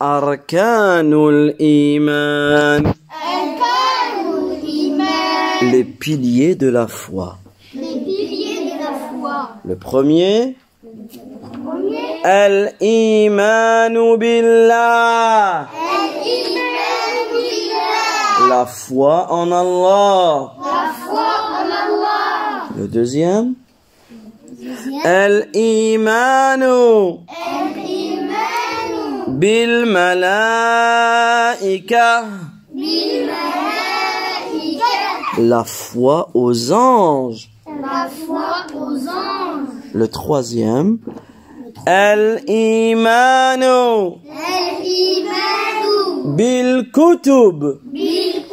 Arkanul Iman. Les piliers de la foi. Le premier. El Imanu Billah. La foi en Allah. La foi Allah. Le deuxième. El Imanu. Bilmalaika. Bilmalaika. La foi aux anges. La foi aux anges. Le troisième. El imano. El imano. Bil kutub. Bil.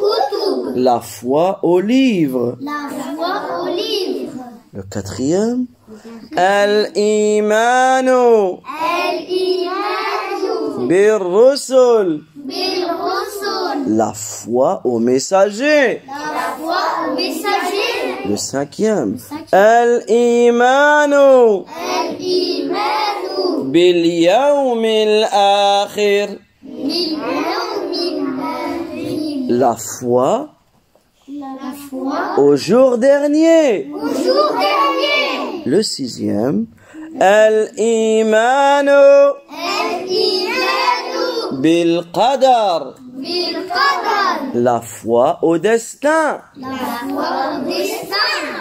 La foi aux livres. La foi aux livres. Le quatrième. El imano. Birrusul. La foi au messager. La foi au messager. Le cinquième. Al-imanu. Al-imanu. Bil akhir. La foi. La foi. Au jour dernier. Au jour dernier. Le sixième. Al-imanu. Bil qadar. La foi au destin. La foi au destin.